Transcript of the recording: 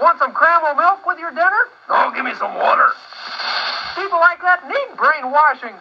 Want some cranberry milk with your dinner? No, give me some water. People like that need brainwashing.